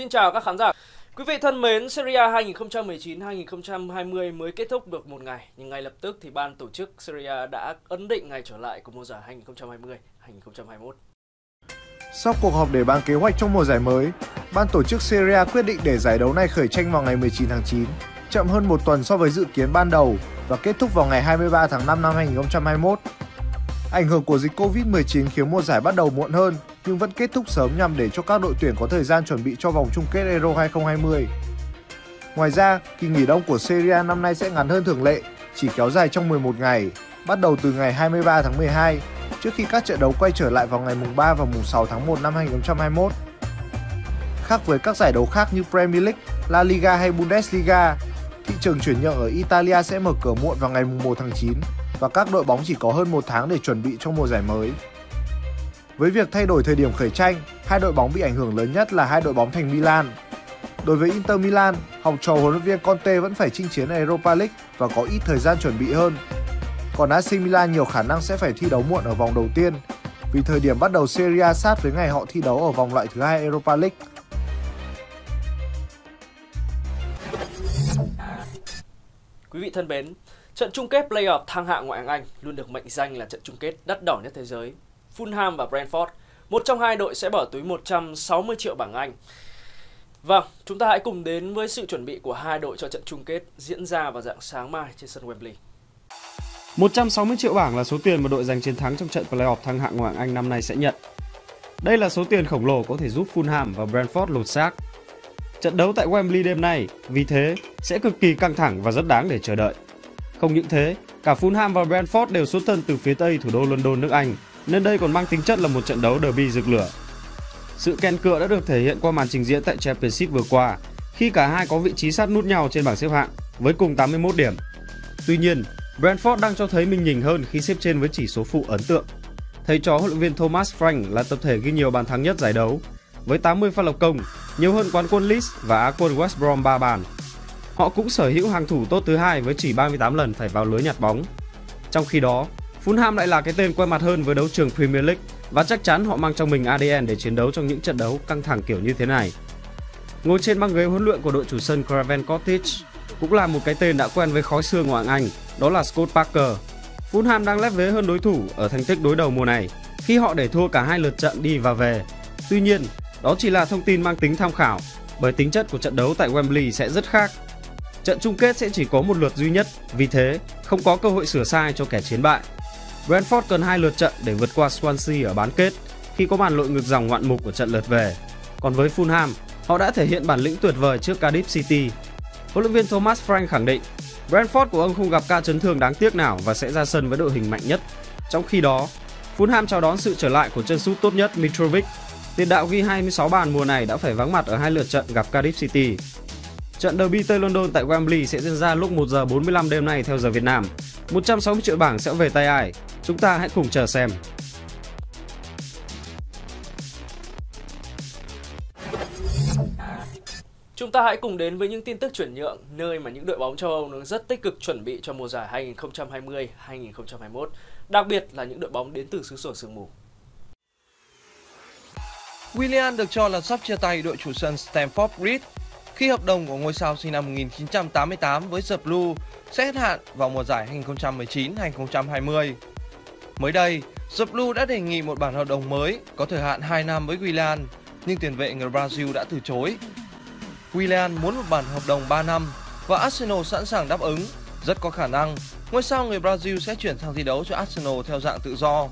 Xin chào các khán giả. Quý vị thân mến, Serie A 2019-2020 mới kết thúc được một ngày, nhưng ngay lập tức thì ban tổ chức Serie A đã ấn định ngày trở lại của mùa giải 2020-2021. Sau cuộc họp để bàn kế hoạch trong mùa giải mới, ban tổ chức Serie A quyết định để giải đấu này khởi tranh vào ngày 19 tháng 9, chậm hơn một tuần so với dự kiến ban đầu và kết thúc vào ngày 23 tháng 5 năm 2021. Ảnh hưởng của dịch Covid-19 khiến mùa giải bắt đầu muộn hơn nhưng vẫn kết thúc sớm nhằm để cho các đội tuyển có thời gian chuẩn bị cho vòng chung kết Euro 2020. Ngoài ra, kỳ nghỉ đông của Serie A năm nay sẽ ngắn hơn thường lệ, chỉ kéo dài trong 11 ngày, bắt đầu từ ngày 23 tháng 12, trước khi các trận đấu quay trở lại vào ngày mùng 3 và mùng 6 tháng 1 năm 2021. Khác với các giải đấu khác như Premier League, La Liga hay Bundesliga, thị trường chuyển nhượng ở Italia sẽ mở cửa muộn vào ngày mùng 1 tháng 9 và các đội bóng chỉ có hơn một tháng để chuẩn bị cho mùa giải mới. Với việc thay đổi thời điểm khởi tranh, hai đội bóng bị ảnh hưởng lớn nhất là hai đội bóng thành Milan. Đối với Inter Milan, học trò huấn luyện viên Conte vẫn phải chinh chiến Europa League và có ít thời gian chuẩn bị hơn. Còn AC Milan nhiều khả năng sẽ phải thi đấu muộn ở vòng đầu tiên, vì thời điểm bắt đầu Serie A sát với ngày họ thi đấu ở vòng loại thứ hai Europa League. Quý vị thân mến, trận chung kết playoff thăng hạng ngoại hạng Anh luôn được mệnh danh là trận chung kết đắt đỏ nhất thế giới. Fulham và Brentford, một trong hai đội sẽ bỏ túi 160 triệu bảng Anh. Vâng, chúng ta hãy cùng đến với sự chuẩn bị của hai đội cho trận chung kết diễn ra vào dạng sáng mai trên sân Wembley. 160 triệu bảng là số tiền mà đội giành chiến thắng trong trận playoff thăng hạng ngoại hạng Anh năm nay sẽ nhận. Đây là số tiền khổng lồ có thể giúp Fulham và Brentford lột xác. Trận đấu tại Wembley đêm nay vì thế sẽ cực kỳ căng thẳng và rất đáng để chờ đợi. Không những thế, cả Fulham và Brentford đều xuất thân từ phía tây thủ đô London nước Anh, nên đây còn mang tính chất là một trận đấu derby rực lửa. Sự ken cựa đã được thể hiện qua màn trình diễn tại Championship vừa qua, khi cả hai có vị trí sát nút nhau trên bảng xếp hạng với cùng 81 điểm. Tuy nhiên, Brentford đang cho thấy mình nhỉnh hơn khi xếp trên với chỉ số phụ ấn tượng. Thầy trò huấn luyện viên Thomas Frank là tập thể ghi nhiều bàn thắng nhất giải đấu, với 80 pha lập công, nhiều hơn quán quân Leeds và Á quân West Brom 3 bàn. Họ cũng sở hữu hàng thủ tốt thứ hai với chỉ 38 lần phải vào lưới nhặt bóng. Trong khi đó, Fulham lại là cái tên quen mặt hơn với đấu trường Premier League và chắc chắn họ mang trong mình ADN để chiến đấu trong những trận đấu căng thẳng kiểu như thế này. Ngồi trên băng ghế huấn luyện của đội chủ sân Craven Cottage cũng là một cái tên đã quen với khói xương ngoại Anh, đó là Scott Parker. Fulham đang lép vế hơn đối thủ ở thành tích đối đầu mùa này khi họ để thua cả hai lượt trận đi và về. Tuy nhiên, đó chỉ là thông tin mang tính tham khảo bởi tính chất của trận đấu tại Wembley sẽ rất khác. Trận chung kết sẽ chỉ có một lượt duy nhất, vì thế không có cơ hội sửa sai cho kẻ chiến bại. Brentford cần hai lượt trận để vượt qua Swansea ở bán kết khi có màn lội ngược dòng ngoạn mục của trận lượt về. Còn với Fulham, họ đã thể hiện bản lĩnh tuyệt vời trước Cardiff City. Huấn luyện viên Thomas Frank khẳng định Brentford của ông không gặp ca chấn thương đáng tiếc nào và sẽ ra sân với đội hình mạnh nhất. Trong khi đó, Fulham chào đón sự trở lại của chân sút tốt nhất Mitrovic. Tiền đạo ghi 26 bàn mùa này đã phải vắng mặt ở hai lượt trận gặp Cardiff City. Trận derby Tây London tại Wembley sẽ diễn ra lúc 1 giờ 45 đêm nay theo giờ Việt Nam. 160 triệu bảng sẽ về tay ai? Chúng ta hãy cùng chờ xem. Chúng ta hãy cùng đến với những tin tức chuyển nhượng, nơi mà những đội bóng châu Âu đang rất tích cực chuẩn bị cho mùa giải 2020-2021, đặc biệt là những đội bóng đến từ xứ sở sương mù. Willian được cho là sắp chia tay đội chủ sân Stamford Bridge khi hợp đồng của ngôi sao sinh năm 1988 với The Blue sẽ hết hạn vào mùa giải 2019-2020. Mới đây, The Blue đã đề nghị một bản hợp đồng mới có thời hạn 2 năm với Willian, nhưng tiền vệ người Brazil đã từ chối. Willian muốn một bản hợp đồng 3 năm và Arsenal sẵn sàng đáp ứng. Rất có khả năng, ngôi sao người Brazil sẽ chuyển sang thi đấu cho Arsenal theo dạng tự do.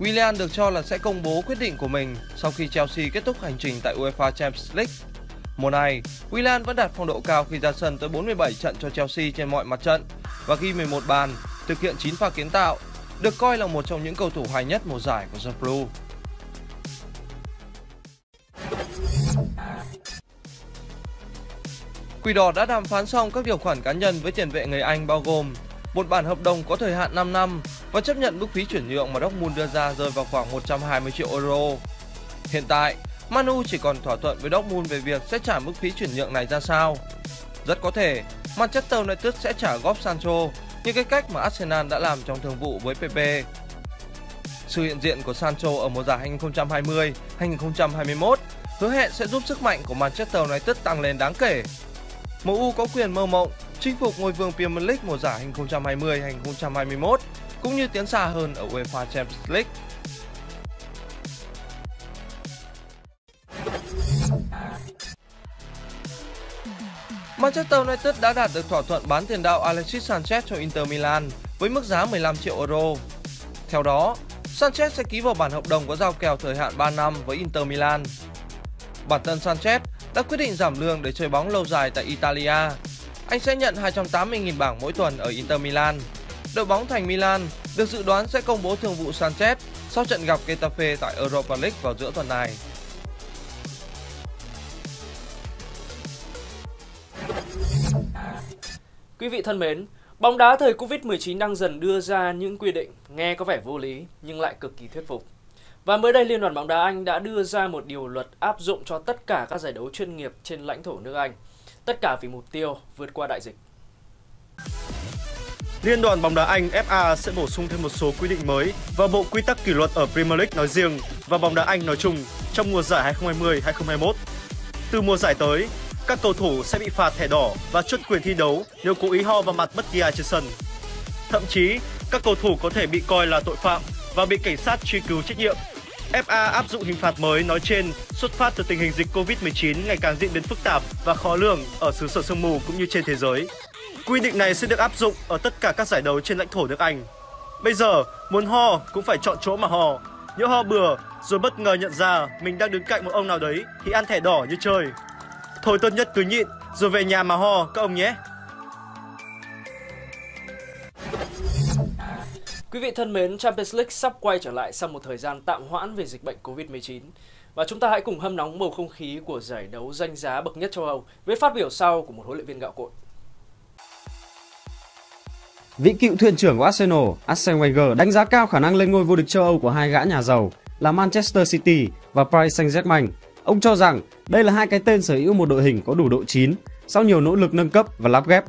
Willian được cho là sẽ công bố quyết định của mình sau khi Chelsea kết thúc hành trình tại UEFA Champions League. Mùa này, Willian vẫn đạt phong độ cao khi ra sân tới 47 trận cho Chelsea trên mọi mặt trận và ghi 11 bàn, thực hiện 9 pha kiến tạo, được coi là một trong những cầu thủ hay nhất mùa giải của The Blue. Quỷ đỏ đã đàm phán xong các điều khoản cá nhân với tiền vệ người Anh bao gồm một bản hợp đồng có thời hạn 5 năm và chấp nhận mức phí chuyển nhượng mà Dortmund đưa ra rơi vào khoảng 120 triệu euro. Hiện tại, Manu chỉ còn thỏa thuận với Dortmund về việc sẽ trả mức phí chuyển nhượng này ra sao. Rất có thể Manchester United sẽ trả góp Sancho như cái cách mà Arsenal đã làm trong thương vụ với PP. Sự hiện diện của Sancho ở mùa giải 2020-2021 hứa hẹn sẽ giúp sức mạnh của Manchester United tăng lên đáng kể. MU có quyền mơ mộng chinh phục ngôi vương Premier League mùa giải 2020-2021 cũng như tiến xa hơn ở UEFA Champions League. Manchester United đã đạt được thỏa thuận bán tiền đạo Alexis Sanchez cho Inter Milan với mức giá 15 triệu euro. Theo đó, Sanchez sẽ ký vào bản hợp đồng có giao kèo thời hạn 3 năm với Inter Milan. Bản thân Sanchez đã quyết định giảm lương để chơi bóng lâu dài tại Italia. Anh sẽ nhận 280.000 bảng mỗi tuần ở Inter Milan. Đội bóng thành Milan được dự đoán sẽ công bố thương vụ Sanchez sau trận gặp Getafe tại Europa League vào giữa tuần này. Quý vị thân mến, bóng đá thời Covid-19 đang dần đưa ra những quy định nghe có vẻ vô lý nhưng lại cực kỳ thuyết phục. Và mới đây Liên đoàn bóng đá Anh đã đưa ra một điều luật áp dụng cho tất cả các giải đấu chuyên nghiệp trên lãnh thổ nước Anh. Tất cả vì mục tiêu vượt qua đại dịch. Liên đoàn bóng đá Anh FA sẽ bổ sung thêm một số quy định mới vào bộ quy tắc kỷ luật ở Premier League nói riêng và bóng đá Anh nói chung trong mùa giải 2020-2021. Từ mùa giải tới, các cầu thủ sẽ bị phạt thẻ đỏ và truất quyền thi đấu nếu cố ý ho vào mặt bất kỳ ai trên sân. Thậm chí, các cầu thủ có thể bị coi là tội phạm và bị cảnh sát truy cứu trách nhiệm. FA áp dụng hình phạt mới nói trên xuất phát từ tình hình dịch Covid-19 ngày càng diễn biến phức tạp và khó lường ở xứ sở sương mù cũng như trên thế giới. Quy định này sẽ được áp dụng ở tất cả các giải đấu trên lãnh thổ nước Anh. Bây giờ, muốn ho cũng phải chọn chỗ mà ho. Nhớ ho bừa rồi bất ngờ nhận ra mình đang đứng cạnh một ông nào đấy thì ăn thẻ đỏ như chơi. Thôi tốt nhất cứ nhịn rồi về nhà mà ho các ông nhé. Quý vị thân mến, Champions League sắp quay trở lại sau một thời gian tạm hoãn vì dịch bệnh Covid-19. Và chúng ta hãy cùng hâm nóng bầu không khí của giải đấu danh giá bậc nhất châu Âu với phát biểu sau của một huấn luyện viên gạo cội. Vị cựu thuyền trưởng của Arsenal, Arsene Wenger đánh giá cao khả năng lên ngôi vô địch châu Âu của hai gã nhà giàu là Manchester City và Paris Saint-Germain. Ông cho rằng đây là hai cái tên sở hữu một đội hình có đủ độ chín sau nhiều nỗ lực nâng cấp và lắp ghép.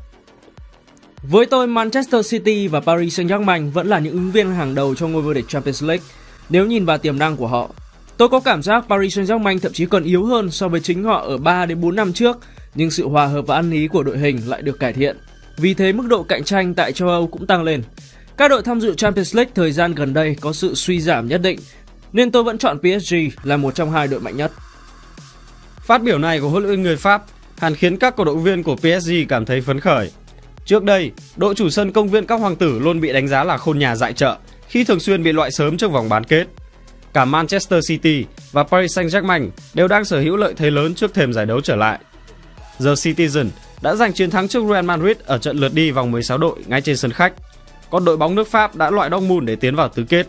Với tôi, Manchester City và Paris Saint-Germain vẫn là những ứng viên hàng đầu cho ngôi vô địch Champions League nếu nhìn vào tiềm năng của họ. Tôi có cảm giác Paris Saint-Germain thậm chí còn yếu hơn so với chính họ ở 3 đến 4 năm trước, nhưng sự hòa hợp và ăn ý của đội hình lại được cải thiện. Vì thế mức độ cạnh tranh tại châu Âu cũng tăng lên. Các đội tham dự Champions League thời gian gần đây có sự suy giảm nhất định, nên tôi vẫn chọn PSG là một trong hai đội mạnh nhất. Phát biểu này của huấn luyện viên người Pháp hẳn khiến các cổ động viên của PSG cảm thấy phấn khởi. Trước đây, đội chủ sân công viên các hoàng tử luôn bị đánh giá là khôn nhà dại trợ khi thường xuyên bị loại sớm trước vòng bán kết. Cả Manchester City và Paris Saint-Germain đều đang sở hữu lợi thế lớn trước thềm giải đấu trở lại. The Citizen đã giành chiến thắng trước Real Madrid ở trận lượt đi vòng 16 đội ngay trên sân khách. Còn đội bóng nước Pháp đã loại Dortmund để tiến vào tứ kết.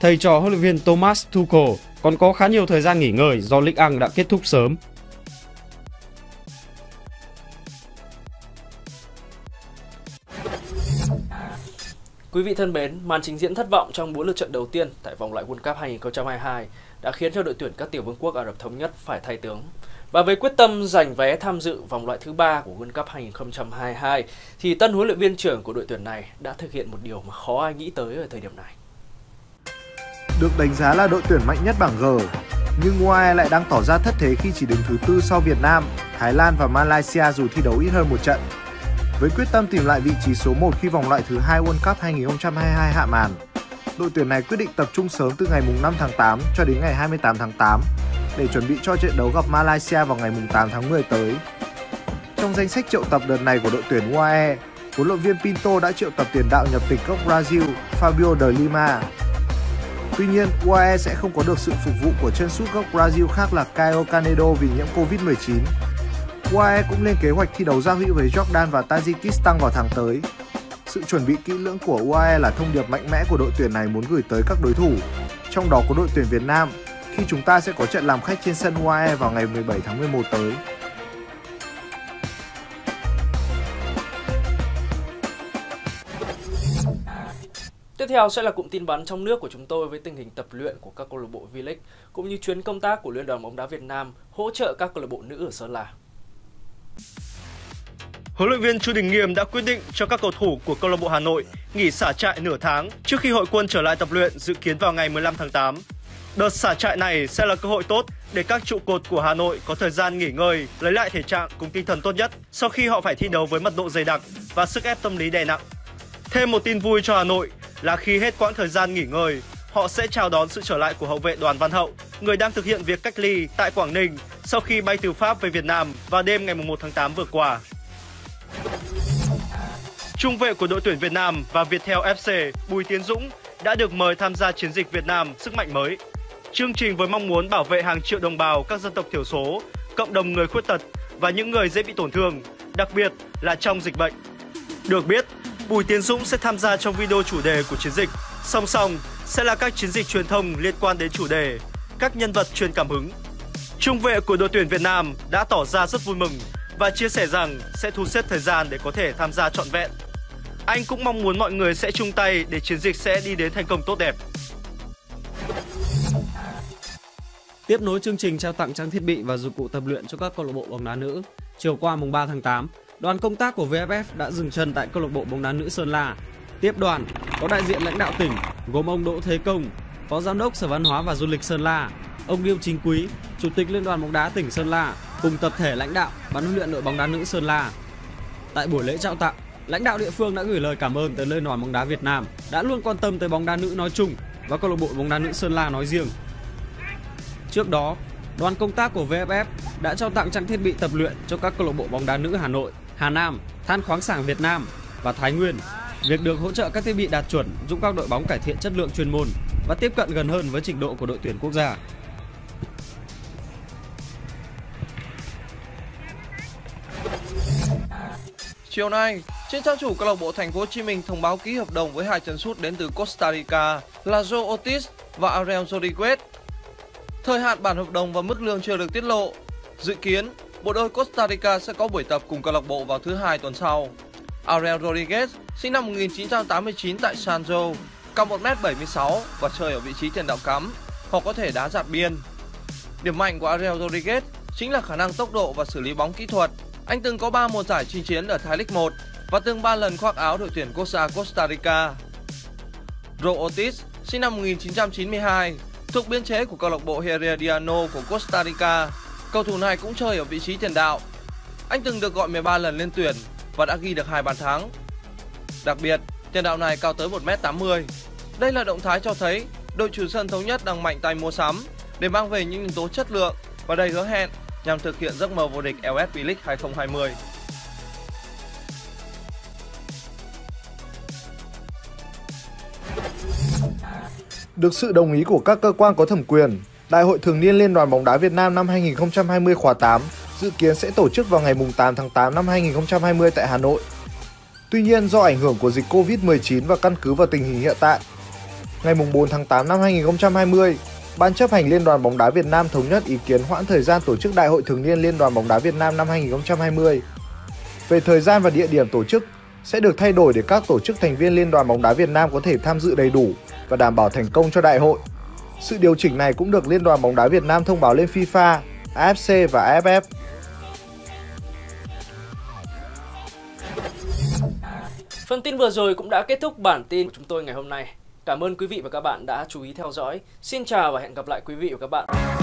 Thầy trò huấn luyện viên Thomas Tuchel còn có khá nhiều thời gian nghỉ ngơi do Ligue 1 đã kết thúc sớm. Quý vị thân mến, màn trình diễn thất vọng trong 4 lượt trận đầu tiên tại vòng loại World Cup 2022 đã khiến cho đội tuyển các tiểu vương quốc Ả Rập Thống Nhất phải thay tướng. Và với quyết tâm giành vé tham dự vòng loại thứ ba của World Cup 2022 thì tân huấn luyện viên trưởng của đội tuyển này đã thực hiện một điều mà khó ai nghĩ tới ở thời điểm này. Được đánh giá là đội tuyển mạnh nhất bảng G, nhưng UAE lại đang tỏ ra thất thế khi chỉ đứng thứ tư sau Việt Nam, Thái Lan và Malaysia dù thi đấu ít hơn một trận. Với quyết tâm tìm lại vị trí số 1 khi vòng loại thứ hai World Cup 2022 hạ màn, đội tuyển này quyết định tập trung sớm từ ngày 5 tháng 8 cho đến ngày 28 tháng 8 để chuẩn bị cho trận đấu gặp Malaysia vào ngày 8 tháng 10 tới. Trong danh sách triệu tập đợt này của đội tuyển UAE, huấn luyện viên Pinto đã triệu tập tiền đạo nhập tịch gốc Brazil Fabio de Lima. Tuy nhiên, UAE sẽ không có được sự phục vụ của chân sút gốc Brazil khác là Caio Canedo vì nhiễm Covid-19. UAE cũng lên kế hoạch thi đấu giao hữu với Jordan và Tajikistan vào tháng tới. Sự chuẩn bị kỹ lưỡng của UAE là thông điệp mạnh mẽ của đội tuyển này muốn gửi tới các đối thủ, trong đó có đội tuyển Việt Nam, khi chúng ta sẽ có trận làm khách trên sân UAE vào ngày 17 tháng 11 tới. Tiếp theo sẽ là cụm tin vắn trong nước của chúng tôi với tình hình tập luyện của các câu lạc bộ V-League cũng như chuyến công tác của Liên đoàn bóng đá Việt Nam hỗ trợ các câu lạc bộ nữ ở Sơn La. Huấn luyện viên Chu Đình Nghiêm đã quyết định cho các cầu thủ của câu lạc bộ Hà Nội nghỉ xả trại nửa tháng trước khi hội quân trở lại tập luyện dự kiến vào ngày 15 tháng 8. Đợt xả trại này sẽ là cơ hội tốt để các trụ cột của Hà Nội có thời gian nghỉ ngơi, lấy lại thể trạng cùng tinh thần tốt nhất sau khi họ phải thi đấu với mật độ dày đặc và sức ép tâm lý đè nặng. Thêm một tin vui cho Hà Nội là khi hết quãng thời gian nghỉ ngơi, họ sẽ chào đón sự trở lại của hậu vệ Đoàn Văn Hậu, người đang thực hiện việc cách ly tại Quảng Ninh sau khi bay từ Pháp về Việt Nam vào đêm ngày 1 tháng 8 vừa qua. Trung vệ của đội tuyển Việt Nam và Viettel FC Bùi Tiến Dũng đã được mời tham gia chiến dịch Việt Nam sức mạnh mới. Chương trình với mong muốn bảo vệ hàng triệu đồng bào các dân tộc thiểu số, cộng đồng người khuyết tật và những người dễ bị tổn thương, đặc biệt là trong dịch bệnh. Được biết, Bùi Tiến Dũng sẽ tham gia trong video chủ đề của chiến dịch. Song song sẽ là các chiến dịch truyền thông liên quan đến chủ đề, các nhân vật truyền cảm hứng. Trung vệ của đội tuyển Việt Nam đã tỏ ra rất vui mừng và chia sẻ rằng sẽ thu xếp thời gian để có thể tham gia trọn vẹn. Anh cũng mong muốn mọi người sẽ chung tay để chiến dịch sẽ đi đến thành công tốt đẹp. Tiếp nối chương trình trao tặng trang thiết bị và dụng cụ tập luyện cho các câu lạc bộ bóng đá nữ, chiều qua mùng 3 tháng 8, đoàn công tác của VFF đã dừng chân tại câu lạc bộ bóng đá nữ Sơn La. Tiếp đoàn có đại diện lãnh đạo tỉnh gồm ông Đỗ Thế Công, Phó Giám đốc Sở Văn hóa và Du lịch Sơn La, ông Điêu Chính Quý, Chủ tịch Liên đoàn bóng đá tỉnh Sơn La cùng tập thể lãnh đạo ban huấn luyện đội bóng đá nữ Sơn La. Tại buổi lễ trao tặng, lãnh đạo địa phương đã gửi lời cảm ơn tới Liên đoàn bóng đá Việt Nam đã luôn quan tâm tới bóng đá nữ nói chung và câu lạc bộ bóng đá nữ Sơn La nói riêng. Trước đó, đoàn công tác của VFF đã trao tặng trang thiết bị tập luyện cho các câu lạc bộ bóng đá nữ Hà Nội, Hà Nam, Than khoáng sản Việt Nam và Thái Nguyên. Việc được hỗ trợ các thiết bị đạt chuẩn giúp các đội bóng cải thiện chất lượng chuyên môn và tiếp cận gần hơn với trình độ của đội tuyển quốc gia. Chiều nay, trên trang chủ câu lạc bộ Thành phố Hồ Chí Minh thông báo ký hợp đồng với hai chân sút đến từ Costa Rica là Joe Otis và Ariel Rodriguez. Thời hạn bản hợp đồng và mức lương chưa được tiết lộ. Dự kiến, bộ đôi Costa Rica sẽ có buổi tập cùng câu lạc bộ vào thứ hai tuần sau. Ariel Rodriguez sinh năm 1989 tại San Jose, cao 1m76 và chơi ở vị trí tiền đạo cắm hoặc có thể đá dạt biên. Điểm mạnh của Ariel Rodriguez chính là khả năng tốc độ và xử lý bóng kỹ thuật. Anh từng có 3 mùa giải chinh chiến ở Thái League 1 và từng 3 lần khoác áo đội tuyển quốc gia Costa Rica. Ro Otis, sinh năm 1992, thuộc biên chế của câu lạc bộ Herediano của Costa Rica. Cầu thủ này cũng chơi ở vị trí tiền đạo. Anh từng được gọi 13 lần lên tuyển và đã ghi được hai bàn thắng. Đặc biệt, tiền đạo này cao tới 1m80. Đây là động thái cho thấy đội chủ sân thống nhất đang mạnh tay mua sắm để mang về những yếu tố chất lượng và đầy hứa hẹn nhằm thực hiện giấc mơ vô địch LSV League 2020. Được sự đồng ý của các cơ quan có thẩm quyền, Đại hội thường niên Liên đoàn bóng đá Việt Nam năm 2020 khóa 8 dự kiến sẽ tổ chức vào ngày 8 tháng 8 năm 2020 tại Hà Nội. Tuy nhiên do ảnh hưởng của dịch Covid-19 và căn cứ vào tình hình hiện tại, ngày 4 tháng 8 năm 2020, Ban chấp hành Liên đoàn bóng đá Việt Nam thống nhất ý kiến hoãn thời gian tổ chức Đại hội thường niên Liên đoàn bóng đá Việt Nam năm 2020. Về thời gian và địa điểm tổ chức sẽ được thay đổi để các tổ chức thành viên Liên đoàn bóng đá Việt Nam có thể tham dự đầy đủ và đảm bảo thành công cho đại hội. Sự điều chỉnh này cũng được Liên đoàn bóng đá Việt Nam thông báo lên FIFA, AFC và AFF. Phần tin vừa rồi cũng đã kết thúc bản tin của chúng tôi ngày hôm nay. Cảm ơn quý vị và các bạn đã chú ý theo dõi. Xin chào và hẹn gặp lại quý vị và các bạn.